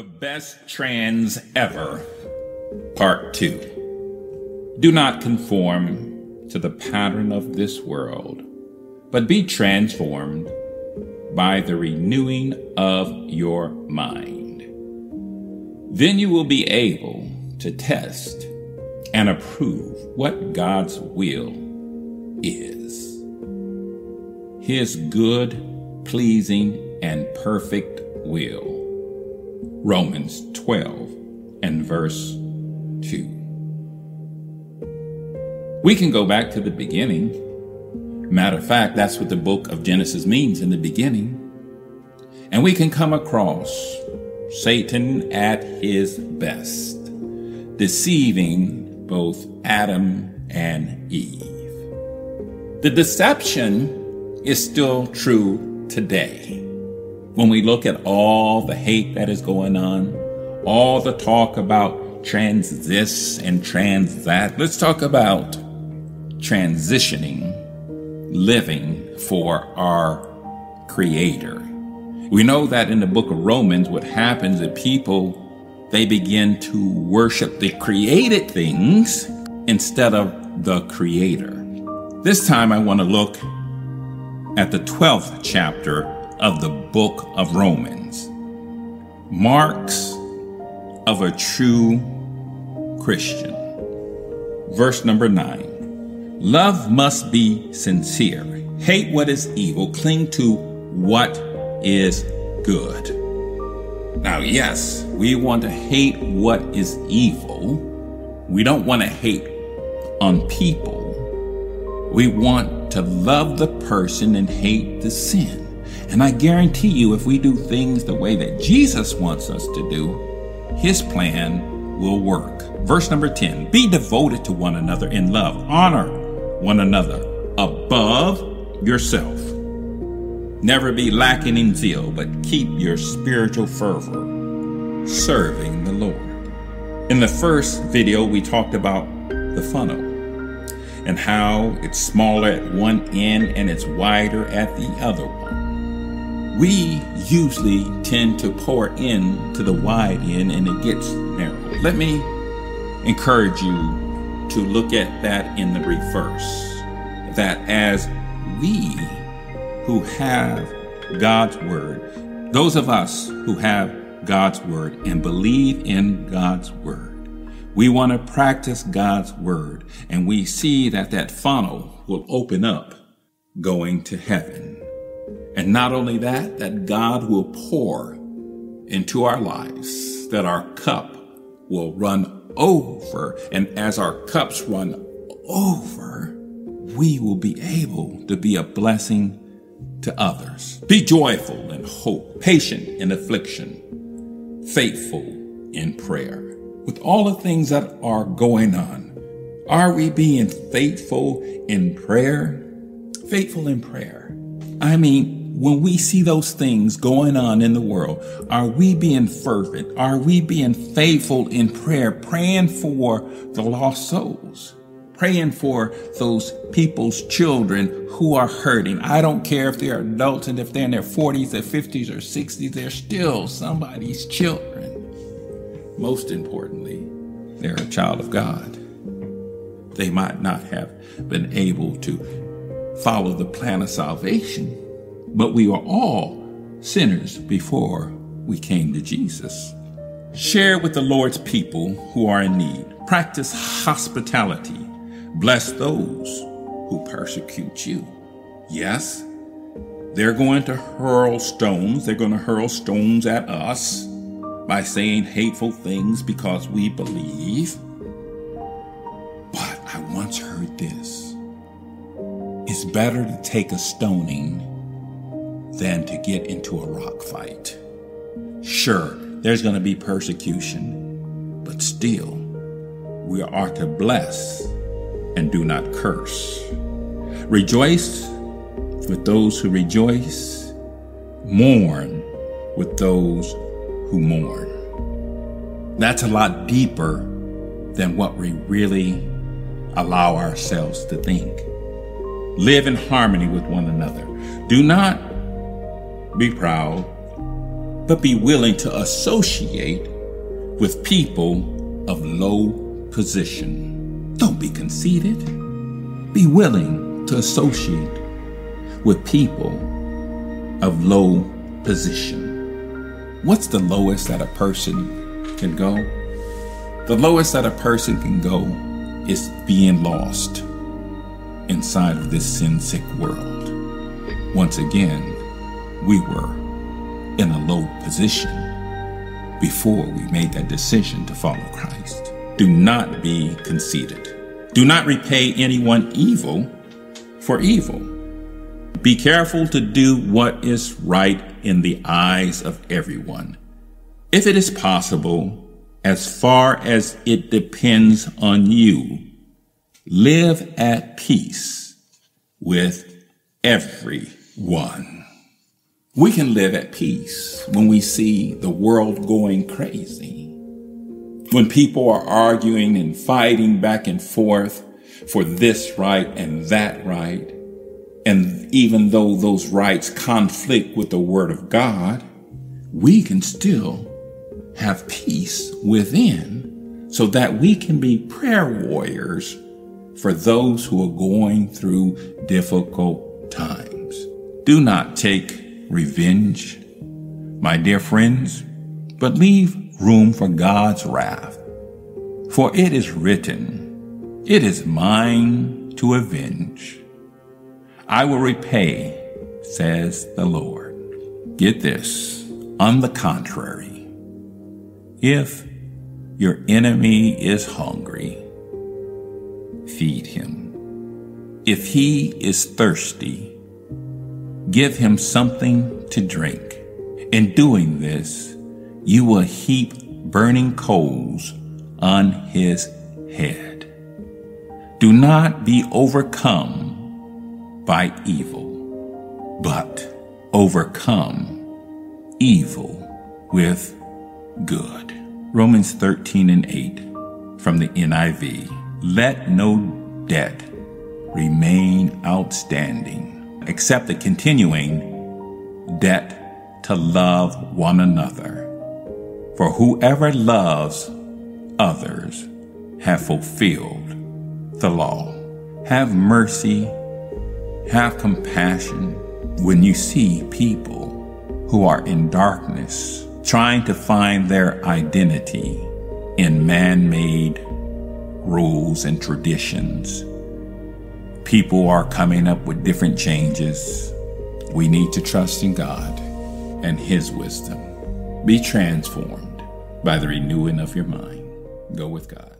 The best trans ever, part two. Do not conform to the pattern of this world, but be transformed by the renewing of your mind. Then you will be able to test and approve what God's will is. His good, pleasing, and perfect will. Romans 12 and verse 2. We can go back to the beginning. Matter of fact, that's what the book of Genesis means in the beginning. And we can come across Satan at his best, deceiving both Adam and Eve. The deception is still true today when we look at all the hate that is going on, all the talk about trans this and trans that, let's talk about transitioning, living for our Creator. We know that in the book of Romans, what happens is people, they begin to worship the created things instead of the Creator. This time I want to look at the 12th chapter of the book of Romans. Marks of a true Christian. Verse number nine. Love must be sincere. Hate what is evil. Cling to what is good. Now, yes, we want to hate what is evil. We don't want to hate on people. We want to love the person and hate the sin. And I guarantee you, if we do things the way that Jesus wants us to do, his plan will work. Verse number 10 Be devoted to one another in love, honor one another above yourself. Never be lacking in zeal, but keep your spiritual fervor serving the Lord. In the first video, we talked about the funnel and how it's smaller at one end and it's wider at the other one we usually tend to pour in to the wide end and it gets narrow. Let me encourage you to look at that in the reverse. That as we who have God's word, those of us who have God's word and believe in God's word, we want to practice God's word and we see that that funnel will open up going to heaven. And not only that, that God will pour into our lives, that our cup will run over. And as our cups run over, we will be able to be a blessing to others. Be joyful in hope, patient in affliction, faithful in prayer. With all the things that are going on, are we being faithful in prayer? Faithful in prayer. I mean, when we see those things going on in the world, are we being fervent? Are we being faithful in prayer, praying for the lost souls? Praying for those people's children who are hurting. I don't care if they're adults and if they're in their 40s or 50s or 60s, they're still somebody's children. Most importantly, they're a child of God. They might not have been able to follow the plan of salvation but we are all sinners before we came to Jesus. Share with the Lord's people who are in need. Practice hospitality. Bless those who persecute you. Yes, they're going to hurl stones. They're going to hurl stones at us by saying hateful things because we believe. But I once heard this. It's better to take a stoning than to get into a rock fight. Sure, there's going to be persecution, but still, we are to bless and do not curse. Rejoice with those who rejoice, mourn with those who mourn. That's a lot deeper than what we really allow ourselves to think. Live in harmony with one another. Do not be proud, but be willing to associate with people of low position. Don't be conceited. Be willing to associate with people of low position. What's the lowest that a person can go? The lowest that a person can go is being lost inside of this sin sick world. Once again, we were in a low position before we made that decision to follow Christ. Do not be conceited. Do not repay anyone evil for evil. Be careful to do what is right in the eyes of everyone. If it is possible, as far as it depends on you, live at peace with everyone. We can live at peace when we see the world going crazy. When people are arguing and fighting back and forth for this right and that right. And even though those rights conflict with the word of God, we can still have peace within so that we can be prayer warriors for those who are going through difficult times. Do not take revenge, my dear friends, but leave room for God's wrath. For it is written, It is mine to avenge. I will repay, says the Lord. Get this, on the contrary, if your enemy is hungry, feed him. If he is thirsty, give him something to drink. In doing this, you will heap burning coals on his head. Do not be overcome by evil, but overcome evil with good. Romans 13 and 8 from the NIV. Let no debt remain outstanding except the continuing debt to love one another. For whoever loves others have fulfilled the law. Have mercy, have compassion when you see people who are in darkness trying to find their identity in man made rules and traditions. People are coming up with different changes. We need to trust in God and His wisdom. Be transformed by the renewing of your mind. Go with God.